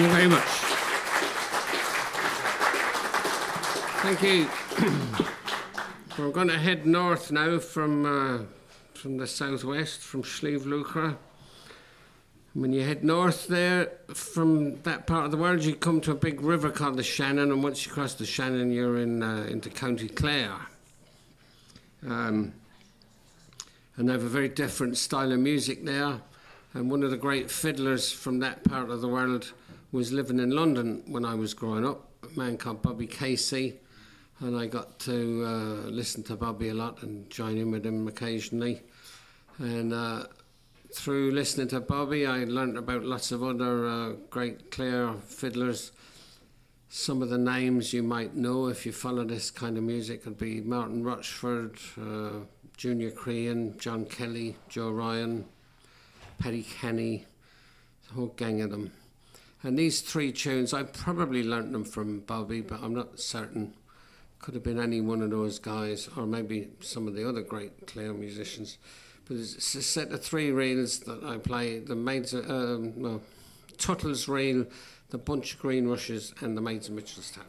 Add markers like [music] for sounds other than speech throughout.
Thank you very much. Thank you. [clears throat] We're going to head north now from uh, from the southwest, from Sliabh Luachra. When you head north there, from that part of the world, you come to a big river called the Shannon, and once you cross the Shannon, you're in uh, into County Clare. Um, and they have a very different style of music there. And one of the great fiddlers from that part of the world was living in London when I was growing up, a man called Bobby Casey. And I got to uh, listen to Bobby a lot and join in with him occasionally. And uh, through listening to Bobby, I learned about lots of other uh, great Clare fiddlers. Some of the names you might know if you follow this kind of music would be Martin Rochford, uh, Junior Crehan, John Kelly, Joe Ryan, Paddy Canny, the whole gang of them. And these three tunes, I probably learnt them from Bobby, but I'm not certain. Could have been any one of those guys, or maybe some of the other great Clare musicians. But it's a set of three reels that I play. The maids, um, no, Tuttle's reel, the Bunch of Green Rushes, and the Maids of Mitchelstown.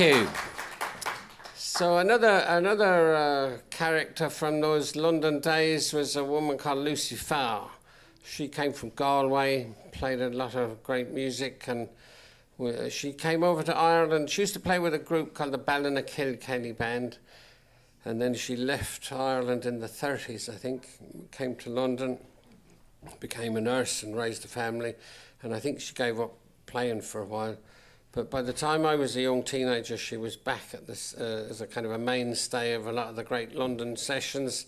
You. So another another uh, character from those London days was a woman called Lucy Farr. She came from Galway, played a lot of great music, and she came over to Ireland. She used to play with a group called the Ballinakill Band, And then she left Ireland in the 30s, I think, came to London, became a nurse and raised a family. And I think she gave up playing for a while. But by the time I was a young teenager, she was back at this uh, as a kind of a mainstay of a lot of the great London sessions.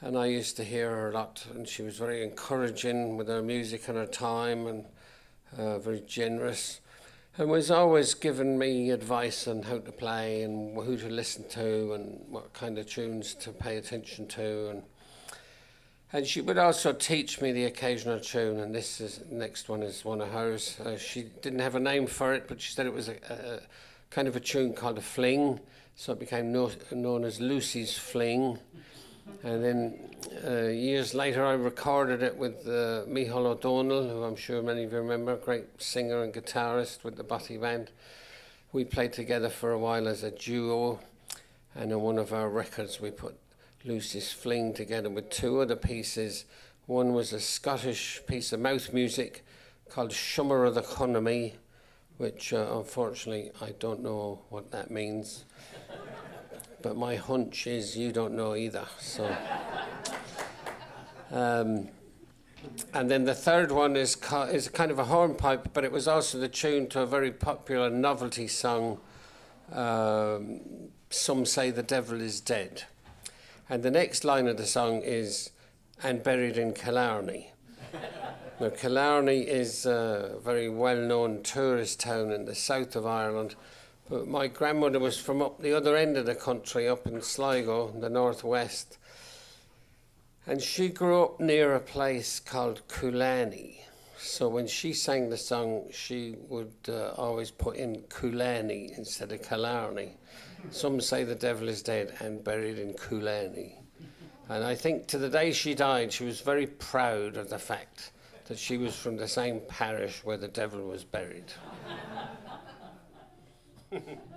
And I used to hear her a lot, and she was very encouraging with her music and her time, and uh, very generous and was always giving me advice on how to play and who to listen to and what kind of tunes to pay attention to and and she would also teach me the occasional tune and this is next one is one of hers. Uh, she didn't have a name for it but she said it was a, a kind of a tune called a fling. So it became no, known as Lucy's fling. And then uh, years later, I recorded it with uh, Mícheál Ó Domhnaill, who I'm sure many of you remember, great singer and guitarist with the Bothy Band. We played together for a while as a duo, and on one of our records, we put Lucy's Fling together with two other pieces. One was a Scottish piece of mouth music called S'iomadh Rud A Chunnaic Mi, which uh, unfortunately I don't know what that means but my hunch is you don't know either. So, um, and then the third one is is kind of a hornpipe, but it was also the tune to a very popular novelty song. Um, Some say the devil is dead, and the next line of the song is "and buried in Killarney." [laughs] now, Killarney is a very well-known tourist town in the south of Ireland but my grandmother was from up the other end of the country, up in Sligo, in the northwest. And she grew up near a place called Collooney. So when she sang the song, she would uh, always put in Collooney instead of Killarney. Some say the devil is dead and buried in Collooney. And I think to the day she died, she was very proud of the fact that she was from the same parish where the devil was buried. [laughs]